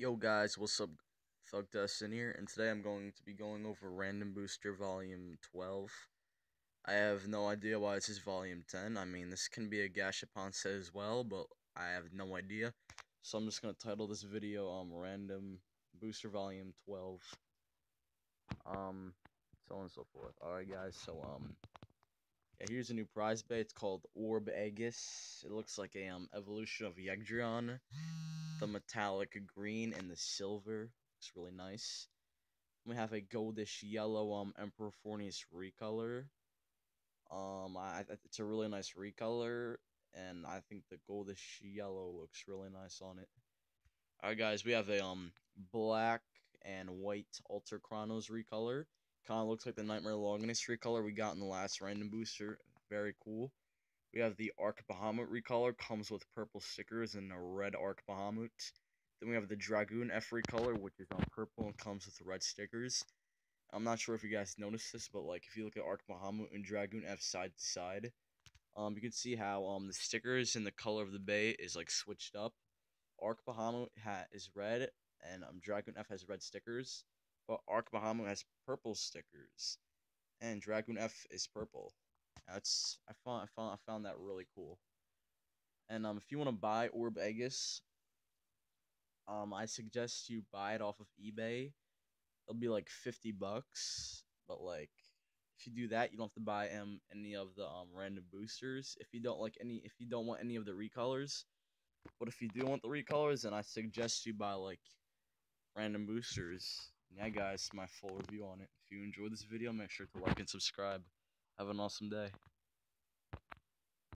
Yo guys, what's up? Thug Testing here, and today I'm going to be going over Random Booster Volume 12. I have no idea why this is Volume 10. I mean, this can be a Gashapon set as well, but I have no idea. So I'm just going to title this video, um, Random Booster Volume 12. Um, so on and so forth. Alright guys, so, um, yeah, here's a new prize bait. It's called Orb Aegis. It looks like a, um, evolution of Yegdrion the metallic green and the silver. Looks really nice. We have a goldish yellow um Emperor Forneus recolor. Um, I, it's a really nice recolor, and I think the goldish yellow looks really nice on it. Alright, guys, we have a um black and white Alter Chronos recolor. Kind of looks like the Nightmare Longinus recolor we got in the last random booster. Very cool. We have the Arc Bahamut recolor, comes with purple stickers and a red Arc Bahamut. Then we have the Dragoon F recolor, which is on purple and comes with red stickers. I'm not sure if you guys noticed this, but like if you look at Arc Bahamut and Dragoon F side to side, um, you can see how um the stickers and the color of the bey is like switched up. Arc Bahamut hat is red, and um Dragoon F has red stickers, but Arc Bahamut has purple stickers, and Dragoon F is purple. That's I found I found I found that really cool. And um, if you want to buy Orb Aegis, um, I suggest you buy it off of eBay. It'll be like fifty bucks, but like if you do that, you don't have to buy um any of the um random boosters. If you don't like any, if you don't want any of the recolors, but if you do want the recolors, then I suggest you buy like random boosters. Yeah, guys, my full review on it. If you enjoyed this video, make sure to like and subscribe. Have an awesome day.